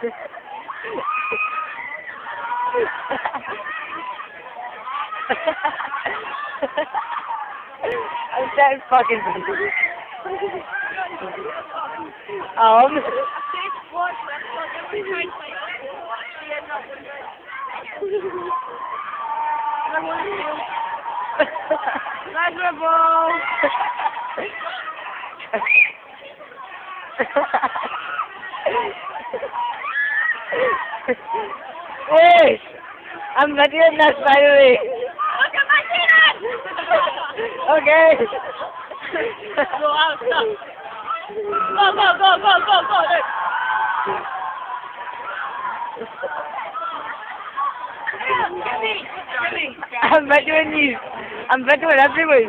I'm that fucking Um Measurable. Wait! I'm not doing that, by the way. Look at my penis! okay. go out, stop. Go, go, go, go, go, go. I'm better than you. I'm better than everyone.